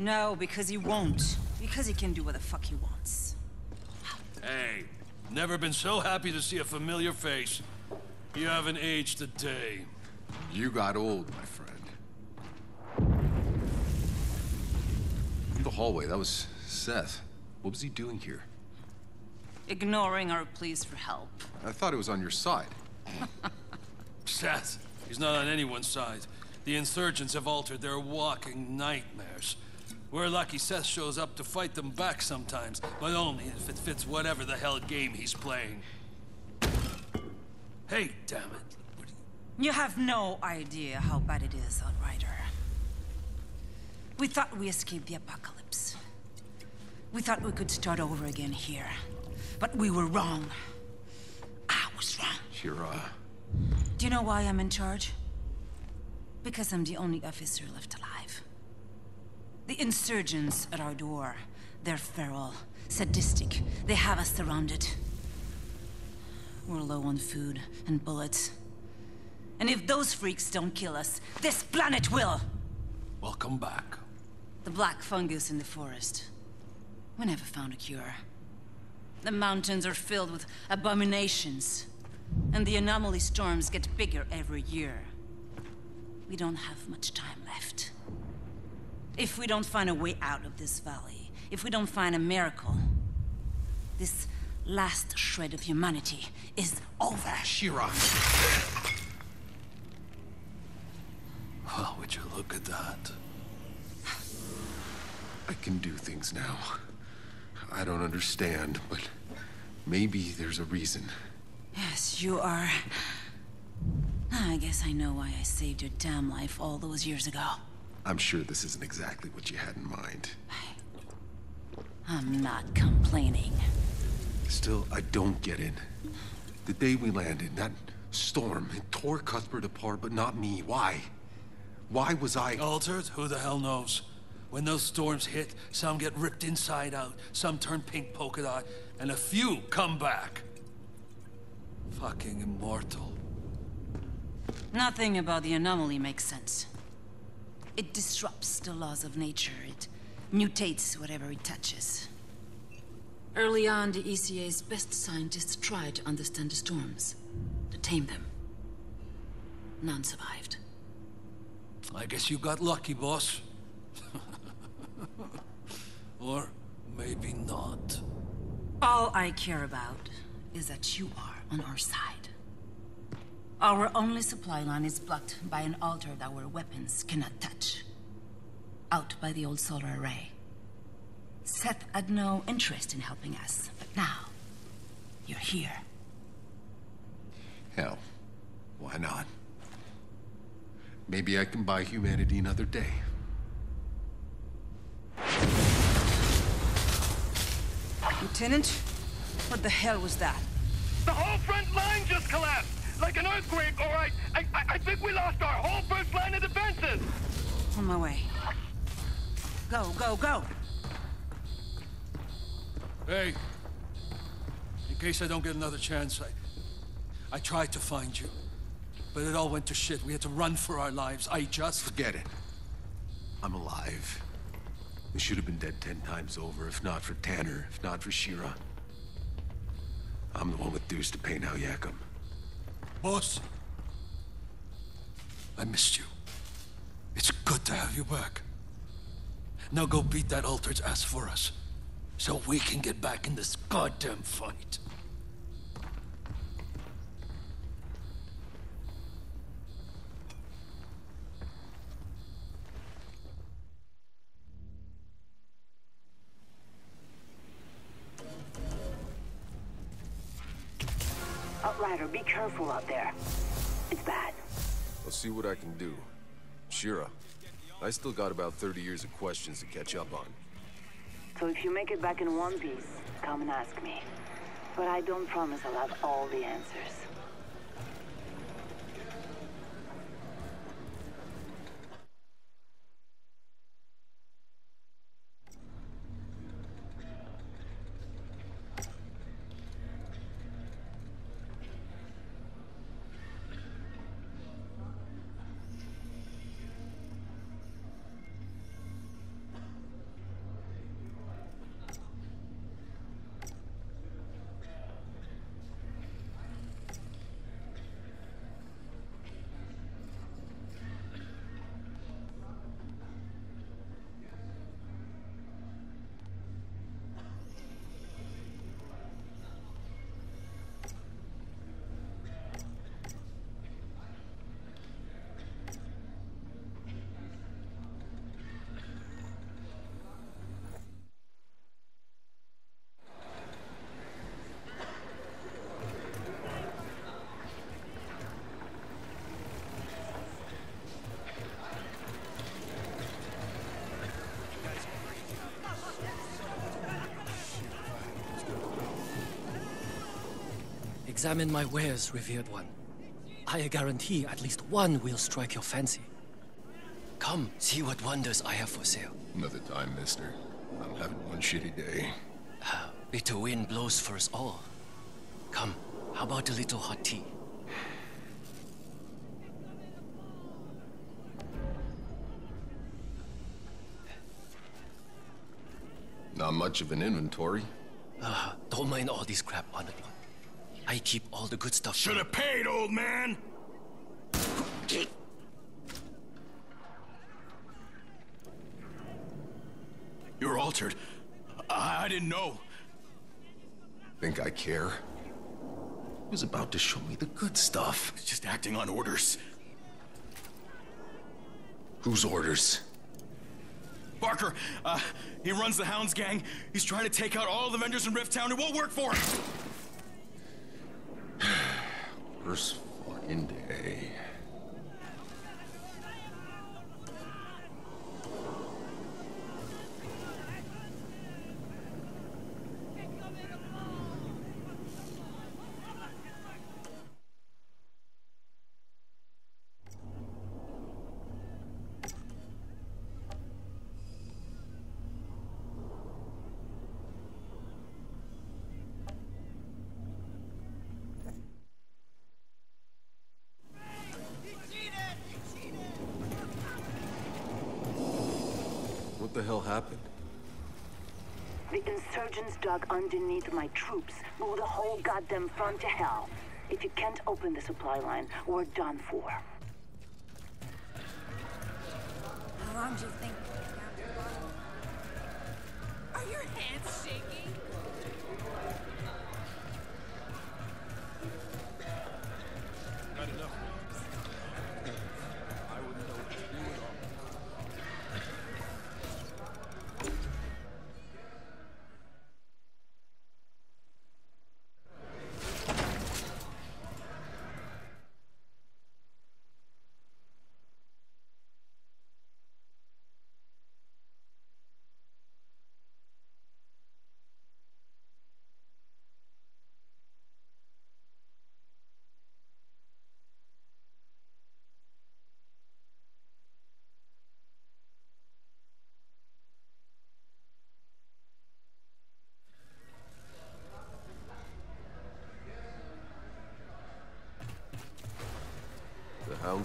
No, because he won't. Because he can do what the fuck he wants. Hey, never been so happy to see a familiar face. You haven't aged a day. You got old, my friend. In the hallway, that was Seth. What was he doing here? Ignoring our pleas for help. I thought it was on your side. Seth, he's not on anyone's side. The insurgents have altered their walking nightmares. We're lucky Seth shows up to fight them back sometimes, but only if it fits whatever the hell game he's playing. Hey, damn it. What you- You have no idea how bad it is, Outrider. We thought we escaped the apocalypse. We thought we could start over again here. But we were wrong. I was wrong. Shira. Do you know why I'm in charge? Because I'm the only officer left alive. The insurgents at our door, they're feral, sadistic. They have us surrounded. We're low on food and bullets. And if those freaks don't kill us, this planet will! Welcome back. The black fungus in the forest. We never found a cure. The mountains are filled with abominations. And the anomaly storms get bigger every year. We don't have much time left. If we don't find a way out of this valley, if we don't find a miracle, this last shred of humanity is over. Shira! Well, would you look at that? I can do things now. I don't understand, but maybe there's a reason. Yes, you are. Ah, I guess I know why I saved your damn life all those years ago. I'm sure this isn't exactly what you had in mind. I'm not complaining. Still, I don't get it. The day we landed, that storm, it tore Cuthbert apart, but not me. Why? Why was I... Altered? Who the hell knows? When those storms hit, some get ripped inside out, some turn pink polka dot, and a few come back. Fucking immortal. Nothing about the anomaly makes sense. It disrupts the laws of nature. It mutates whatever it touches. Early on, the ECA's best scientists tried to understand the storms, to tame them. None survived. I guess you got lucky, boss. or maybe not. All I care about is that you are on our side. Our only supply line is blocked by an altar that our weapons cannot touch. Out by the old solar array. Seth had no interest in helping us, but now, you're here. Hell, why not? Maybe I can buy humanity another day. Lieutenant? What the hell was that? The whole front line just collapsed! Like an earthquake, all right. I, I, I think we lost our whole first line of defenses! On my way. Go, go, go! Hey, in case I don't get another chance, I, I tried to find you, but it all went to shit. We had to run for our lives. I just... Forget it. I'm alive. We should have been dead ten times over, if not for Tanner, if not for Shira. I'm the one with dues to pay now, Jakub. Boss, I missed you. It's good to have you back. Now go beat that altered's ass for us, so we can get back in this goddamn fight. Be careful out there. It's bad. I'll see what I can do. Shira, I still got about 30 years of questions to catch up on. So if you make it back in one piece, come and ask me. But I don't promise I'll have all the answers. Examine my wares, revered one. I guarantee at least one will strike your fancy. Come, see what wonders I have for sale. Another time, mister. I'm having one shitty day. Bitter wind blows for us all. Come, how about a little hot tea? Not much of an inventory. Uh, don't mind all this crap, honored one. I keep all the good stuff. Should have paid, old man! You're altered. I, I didn't know. Think I care? He was about to show me the good stuff. Just acting on orders. Whose orders? Barker, uh, he runs the Hounds gang. He's trying to take out all the vendors in Rift Town. It won't work for him. First fucking day. What the hell happened? The insurgents dug underneath my troops, blew the whole goddamn front to hell. If you can't open the supply line, we're done for. How long do you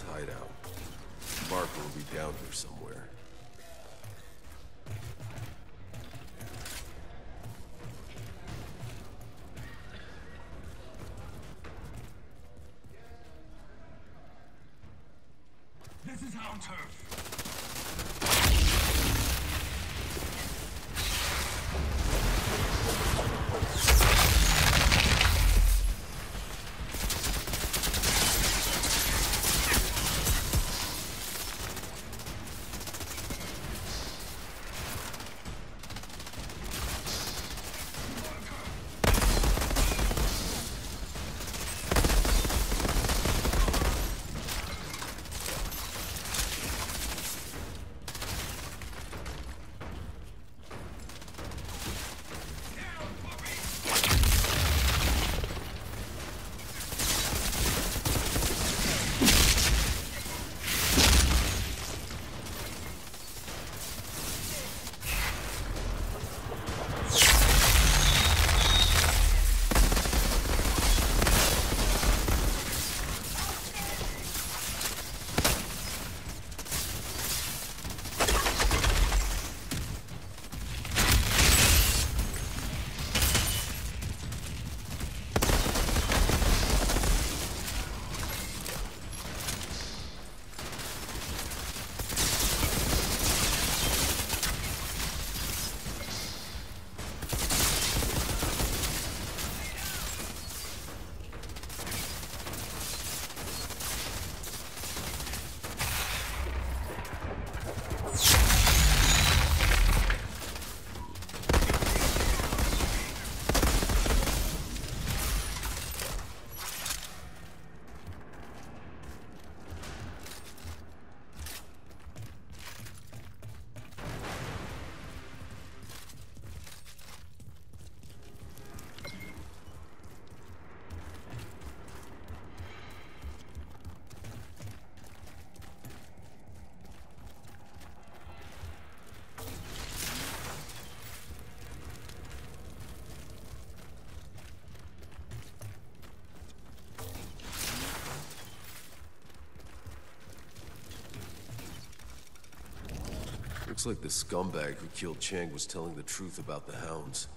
Hound's hideout. Barker will be down here somewhere. This is Hound Turf. Looks like the scumbag who killed Chang was telling the truth about the hounds.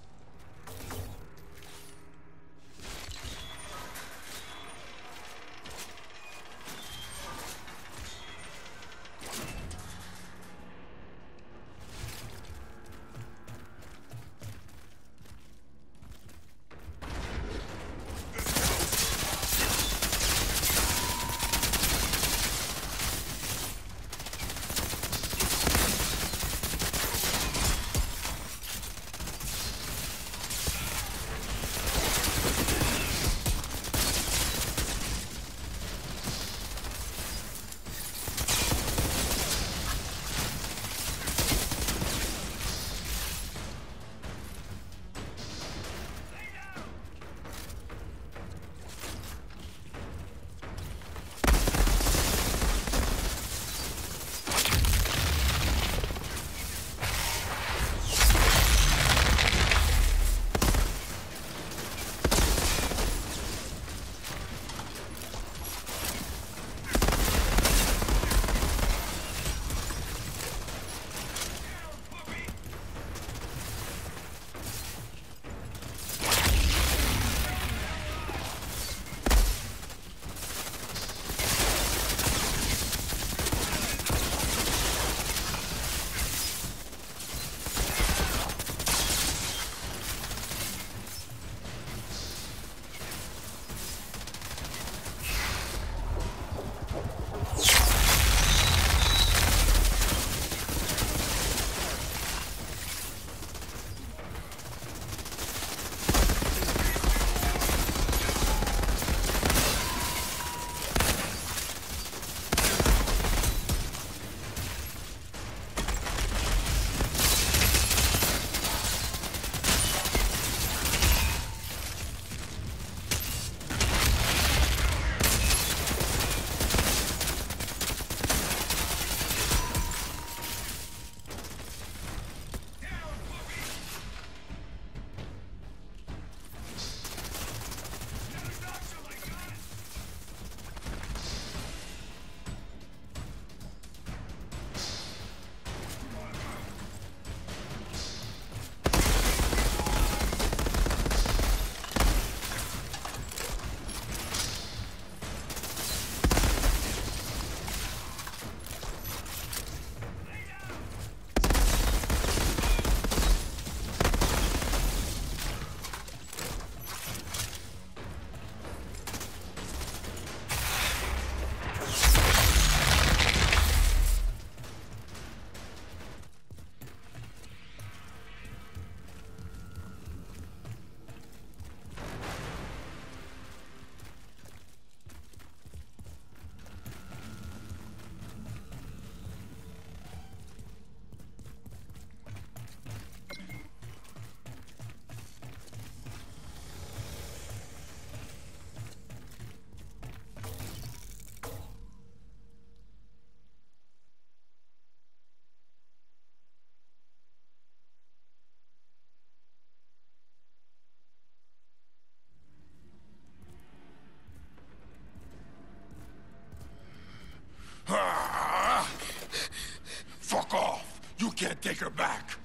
Take her back!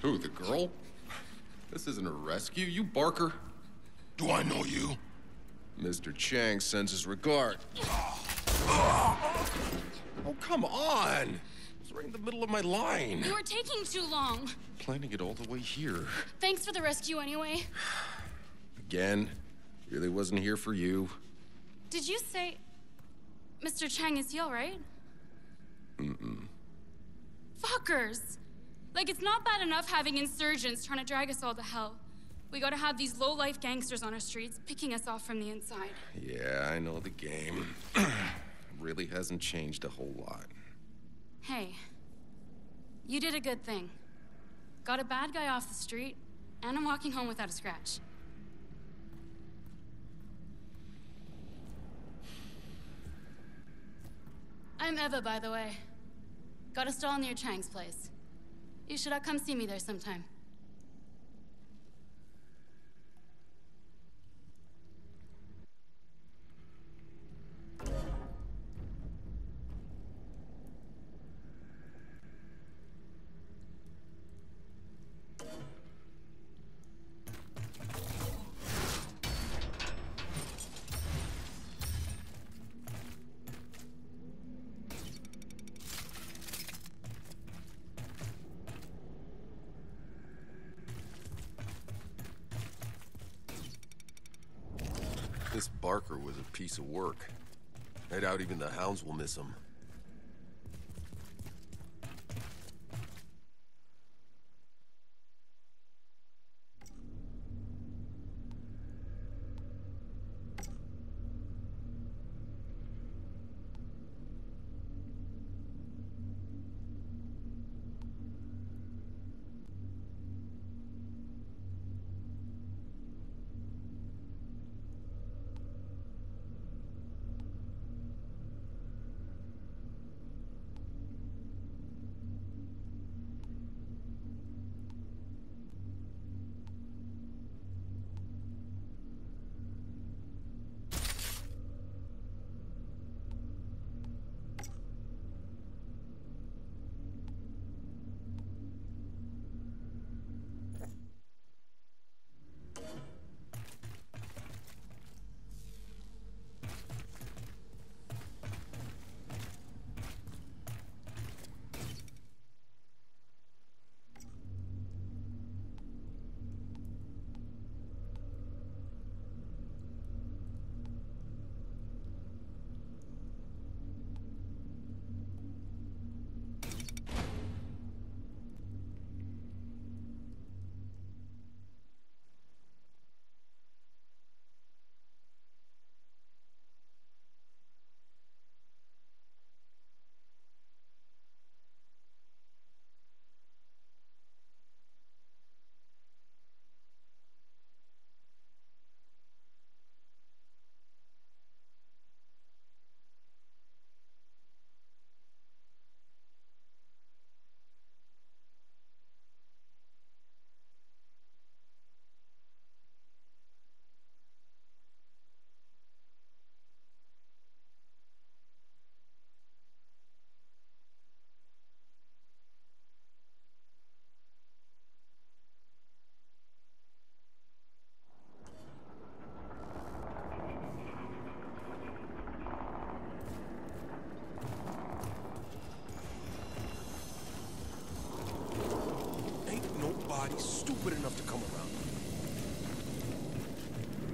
Who, the girl? This isn't a rescue, you barker. Do I know you? Mr. Chang sends his regard. Oh, come on! It's right in the middle of my line. You were taking too long. Planning it all the way here. Thanks for the rescue anyway. Again, really wasn't here for you. Did you say Mr. Chang is he all right? Mm-mm. Fuckers! Like, it's not bad enough having insurgents trying to drag us all to hell. We gotta have these low-life gangsters on our streets picking us off from the inside. Yeah, I know the game. really hasn't changed a whole lot. Hey, you did a good thing. Got a bad guy off the street, and I'm walking home without a scratch. I'm Eva, by the way. Got a stall near Chang's place. You should uh, come see me there sometime. This Barker was a piece of work. I doubt even the hounds will miss him.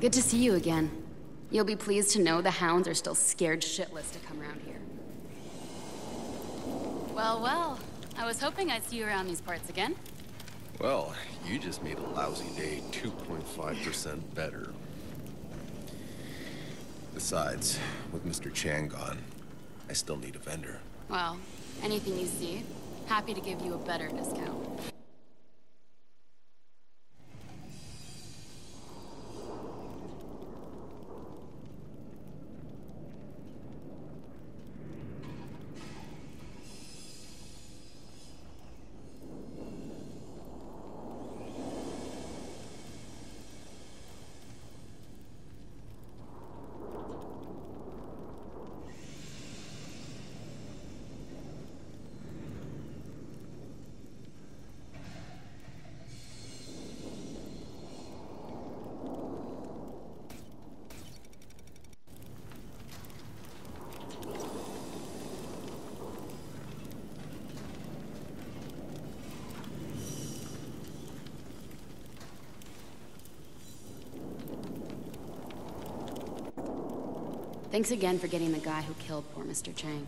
Good to see you again. You'll be pleased to know the hounds are still scared shitless to come around here. Well, well. I was hoping I'd see you around these parts again. Well, you just made a lousy day 2.5% better. Besides, with Mr. Chang gone, I still need a vendor. Well, anything you see, happy to give you a better discount. Thanks again for getting the guy who killed poor Mr. Chang.